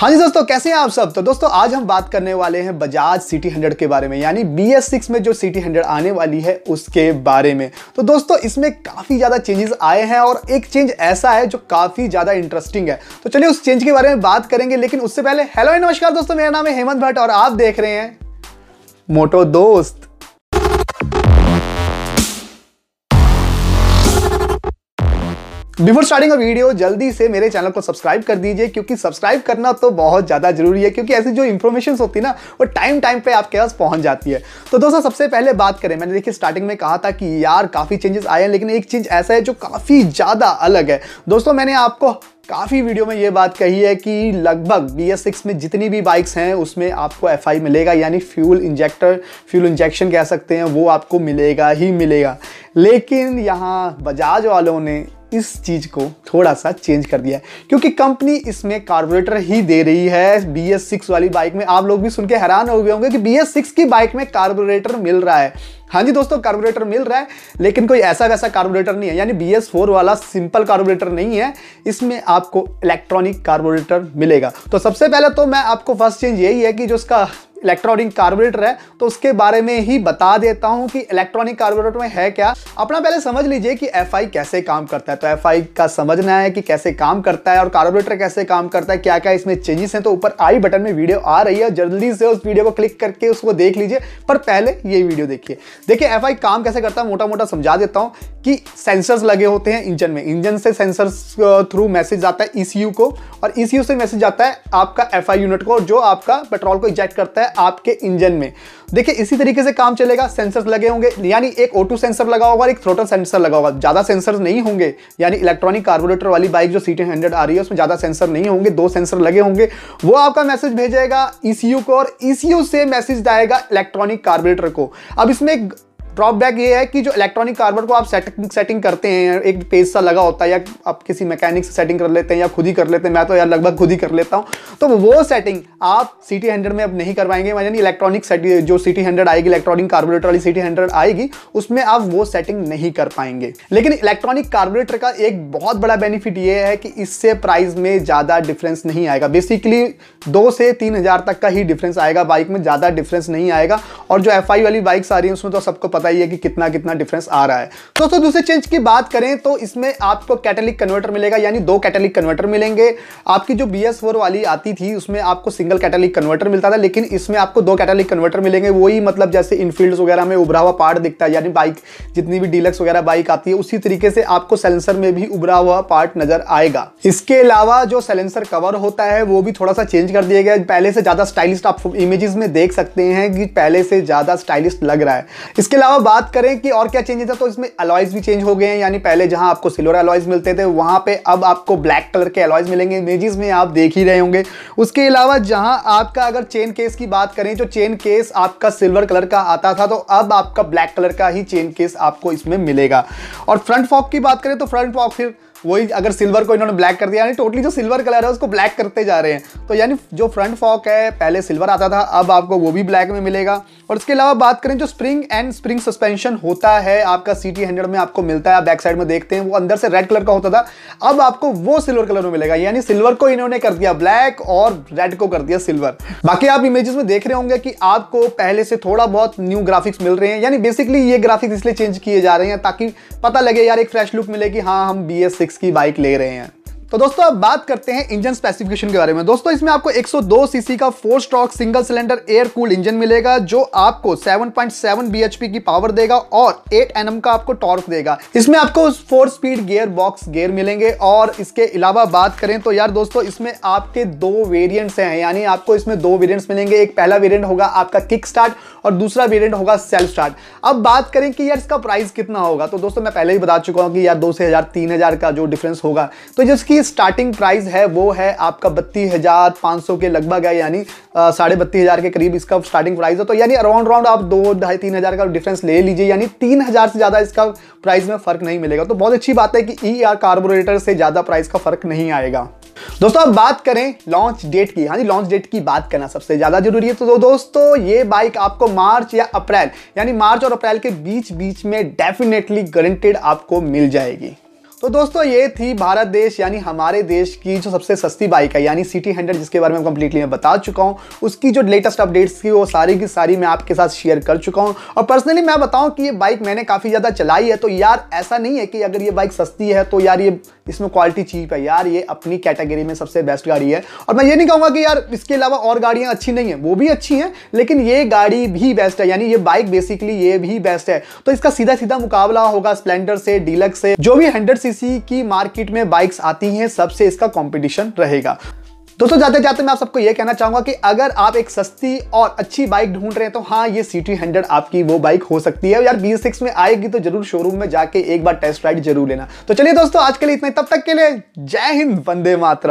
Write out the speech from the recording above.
हाँ जी दोस्तों, कैसे हैं आप सब? तो दोस्तों, आज हम बात करने वाले हैं बजाज सिटी हंड्रेड के बारे में, यानी बी एस सिक्स में जो सिटी हंड्रेड आने वाली है उसके बारे में। तो दोस्तों, इसमें काफ़ी ज़्यादा चेंजेस आए हैं और एक चेंज ऐसा है जो काफ़ी ज़्यादा इंटरेस्टिंग है। तो चलिए उस चेंज के बारे में बात करेंगे, लेकिन उससे पहले हेलो नमस्कार दोस्तों, मेरा नाम है हेमंत भट्ट और आप देख रहे हैं मोटो दोस्त। बिफोर स्टार्टिंग अ वीडियो जल्दी से मेरे चैनल को सब्सक्राइब कर दीजिए, क्योंकि सब्सक्राइब करना तो बहुत ज़्यादा ज़रूरी है, क्योंकि ऐसी जो इन्फॉर्मेशन होती है ना, वो टाइम टाइम पे आपके पास पहुँच जाती है। तो दोस्तों, सबसे पहले बात करें, मैंने देखिए स्टार्टिंग में कहा था कि यार काफ़ी चेंजेस आए हैं, लेकिन एक चीज़ ऐसा है जो काफ़ी ज़्यादा अलग है। दोस्तों, मैंने आपको काफ़ी वीडियो में ये बात कही है कि लगभग बी एस सिक्स में जितनी भी बाइक्स हैं, उसमें आपको एफ़ आई मिलेगा, यानी फ्यूल इंजेक्टर फ्यूल इंजेक्शन कह सकते हैं, वो आपको मिलेगा ही मिलेगा। लेकिन यहाँ बजाज वालों ने इस चीज़ को थोड़ा सा चेंज कर दिया है। क्योंकि कंपनी इसमें कार्बोरेटर ही दे रही है। बी एस सिक्स वाली बाइक में आप लोग भी सुन के हैरान हो गए होंगे कि बी एस सिक्स की बाइक में कार्बोरेटर मिल रहा है। हाँ जी दोस्तों कार्बोरेटर मिल रहा है, लेकिन कोई ऐसा वैसा कार्बोरेटर नहीं है। यानी बी एस फोर वाला सिंपल कार्बोरेटर नहीं है, इसमें आपको इलेक्ट्रॉनिक कार्बोरेटर मिलेगा। तो सबसे पहले तो मैं आपको फ़र्स्ट चेंज यही है कि जो उसका इलेक्ट्रॉनिक कार्बोरेटर है तो उसके बारे में ही बता देता हूँ कि इलेक्ट्रॉनिक कार्बोरेटर में है क्या। अपना पहले समझ लीजिए कि FI कैसे काम करता है। तो FI का समझना है कि कैसे काम करता है और कार्बोरेटर कैसे काम करता है क्या क्या इसमें चेंजेस हैं। तो ऊपर आई बटन में वीडियो आ रही है, जल्दी से उस वीडियो को क्लिक करके उसको देख लीजिए। पर पहले ये वीडियो देखिए। देखिए एफआई काम कैसे करता है मोटा मोटा समझा देता हूँ कि सेंसर्स लगे होते हैं इंजन में। इंजन से सेंसर्स थ्रू मैसेज आता है ईसीयू को और ईसीयू से मैसेज आता है आपका एफआई यूनिट को, जो आपका पेट्रोल को इजेक्ट करता है आपके इंजन में। देखिए, इसी तरीके से काम चलेगा सेंसर्स लगे होंगे, यानी एक ओटू सेंसर लगा होगा एक थ्रोटल सेंसर लगा होगा। ज़्यादा सेंसर नहीं होंगे, यानी इलेक्ट्रॉनिक कार्बोरेटर वाली बाइक जो सी हंड्रेड आ रही है, उसमें ज़्यादा सेंसर नहीं होंगे, दो सेंसर लगे होंगे, वो आपका मैसेज भेजेगा ईसीयू को और ईसीयू से मैसेज जाएगा इलेक्ट्रॉनिक कार्बोरेटर को। अब इसमें ड्रॉबैक ये है कि जो इलेक्ट्रॉनिक कार्बन को आप सेटिंग सेटिंग करते हैं एक पेज सा लगा होता है, या आप किसी मैकेनिक से सेटिंग कर लेते हैं, या खुद ही कर लेते हैं, मैं तो यार लगभग खुद ही कर लेता हूँ। तो वो सेटिंग आप सी टी हंड्रेड में अब नहीं करवाएँगे, यानी इलेक्ट्रॉनिक जो सी टी हंड्रेड आएगी इलेक्ट्रॉनिक कार्बोरेटर वाली सी टी हंड्रेड आएगी, उसमें आप वो सेटिंग नहीं कर पाएँगे। लेकिन इलेक्ट्रॉनिक कार्बोरेटर का एक बहुत बड़ा बेनिफिट ये है कि इससे प्राइस में ज़्यादा डिफरेंस नहीं आएगा। बेसिकली दो से तीन हज़ार तक का ही डिफरेंस आएगा बाइक में ज़्यादा डिफरेंस नहीं आएगा, और जो एफ़ आई वाली बाइक्स आ रही है, उसमें तो सबको पता ही है कि कितना कितना डिफरेंस आ रहा है। तो दोस्तों, दूसरे चेंज की बात करें तो इसमें आपको कैटेलिक कन्वर्टर मिलेगा, यानी दो कैटेलिक कन्वर्टर मिलेंगे। आपकी जो बी वाली आती थी, उसमें आपको सिंगल कैटेलिक कन्वर्टर मिलता था, लेकिन इसमें आपको दो कैटेलिक कन्वर्टर मिलेंगे। वही मतलब जैसे इनफील्ड वगैरह में उभरा हुआ पार्ट दिखता है, यानी बाइक जितनी भी डीलक्स वगैरह बाइक आती है, उसी तरीके से आपको सेलेंसर में भी उभरा हुआ पार्ट नज़र आएगा। इसके अलावा जो सेलेंसर कवर होता है, वो भी थोड़ा सा चेंज कर दिया गया पहले से ज़्यादा स्टाइलिस्ट आप इमेजेस में देख सकते हैं कि पहले से ज़्यादा स्टाइलिस्ट लग रहा है। इसके अलावा बात करें कि और क्या चेंजेस है तो इसमें अलॉयज भी चेंज हो गए हैं, यानी पहले जहाँ आपको सिल्वर अलॉयज मिलते थे, वहाँ पे अब आपको ब्लैक कलर के अलॉयज मिलेंगे। इमेजेस में आप देख ही रहे होंगे। उसके अलावा जहाँ आपका अगर चेन केस की बात करें जो चेन केस आपका सिल्वर कलर का आता था तो अब आपका ब्लैक कलर का ही चेन केस आपको इसमें मिलेगा। और फ्रंट फॉक की बात करें तो फ्रंट फॉक फिर वही अगर सिल्वर को इन्होंने ब्लैक कर दिया, यानी टोटली जो सिल्वर कलर है उसको ब्लैक करते जा रहे हैं। तो यानी जो फ्रंट फॉक है, पहले सिल्वर आता था, अब आपको वो भी ब्लैक में मिलेगा। और इसके अलावा बात करें जो स्प्रिंग एंड स्प्रिंग सस्पेंशन होता है, आपका सी टी हंड्रेड में आपको मिलता है बैक साइड में देखते हैं, वो अंदर से रेड कलर का होता था, अब आपको वो सिल्वर कलर में मिलेगा। यानी सिल्वर को इन्होंने कर दिया ब्लैक और रेड को कर दिया सिल्वर। बाकी आप इमेजेस में देख रहे होंगे कि आपको पहले से थोड़ा बहुत न्यू ग्राफिक्स मिल रहे हैं। यानी बेसिकली ये ग्राफिक्स इसलिए चेंज किए जा रहे हैं ताकि पता लगे यार एक फ्रेश लुक मिले कि हाँ हम बी एस की बाइक ले रहे हैं। तो दोस्तों अब बात करते हैं इंजन स्पेसिफिकेशन के बारे में। दोस्तों, इसमें आपको 102 सीसी का four stroke single cylinder air cooled engine मिलेगा, जो आपको 7.7 बीएचपी की पावर देगा और 8 एनएम का आपको टॉर्क देगा। इसमें आपको four speed gear box gear मिलेंगे और इसके अलावा बात करें तो यार दोस्तों, इसमें आपके दो वेरियंट्स हैं। यानी आपको इसमें दो वेरियंट्स मिलेंगे। एक पहला वेरियंट होगा आपका किक स्टार्ट और दूसरा वेरियंट होगा सेल्फ स्टार्ट अब बात करें कि यार इसका प्राइस कितना होगा तो दोस्तों मैं पहले ही बता चुका हूँ कि यार दो से हज़ार, तीन हज़ार का जो डिफरेंस होगा। तो जिसकी स्टार्टिंग प्राइस है, वो है आपका बत्तीस हज़ार पाँच सौ के लगभग है, यानी साढ़े बत्तीस हज़ार के करीब इसका स्टार्टिंग प्राइस है। तो यानी अराउंड राउंड आप दो, ढाई, तीन हज़ार का डिफरेंस ले लीजिए, यानी तीन हज़ार से ज़्यादा इसका प्राइस में फ़र्क नहीं मिलेगा। तो बहुत अच्छी बात है कि ई आर कार्बोरेटर से ज़्यादा प्राइस का फ़र्क नहीं आएगा। दोस्तों, अब बात करें लॉन्च डेट की। हाँ जी लॉन्च डेट की बात करना सबसे ज़्यादा ज़रूरी है। तो दोस्तों, ये बाइक आपको मार्च या अप्रैल, यानी मार्च और अप्रैल के बीच बीच में डेफिनेटली गारंटेड आपको मिल जाएगी। तो दोस्तों, ये थी भारत देश, यानी हमारे देश की जो सबसे सस्ती बाइक है, यानी सिटी हंड्रेड जिसके बारे में कंप्लीटली मैं बता चुका हूँ। उसकी जो लेटेस्ट अपडेट्स थी, वो सारी की सारी मैं आपके साथ शेयर कर चुका हूँ। और पर्सनली मैं बताऊँ कि ये बाइक मैंने काफ़ी ज़्यादा चलाई है तो यार ऐसा नहीं है कि अगर ये बाइक सस्ती है तो यार ये इसमें क्वालिटी चीप है। यार ये अपनी कैटेगरी में सबसे बेस्ट गाड़ी है। और मैं ये नहीं कहूँगा कि यार इसके अलावा और गाड़ियाँ अच्छी नहीं है, वो भी अच्छी हैं, लेकिन ये गाड़ी भी बेस्ट है, यानी ये बाइक बेसिकली ये भी बेस्ट है। तो इसका सीधा सीधा मुकाबला होगा स्प्लेंडर से डीलक्स से, जो भी हंड्रेड सीसी की मार्केट में बाइक्स आती हैं, सबसे इसका कॉम्पिटिशन रहेगा। दोस्तों जाते जाते मैं आप सबको यह कहना चाहूँगा कि अगर आप एक सस्ती और अच्छी बाइक ढूंढ रहे हैं तो हाँ ये सी टी हंड्रेड आपकी वो बाइक हो सकती है। यार बी सिक्स में आएगी तो ज़रूर शोरूम में जाके एक बार टेस्ट राइड ज़रूर लेना। तो चलिए दोस्तों, आज के लिए इतने तब तक के लिए जय हिंद, वंदे मातरम।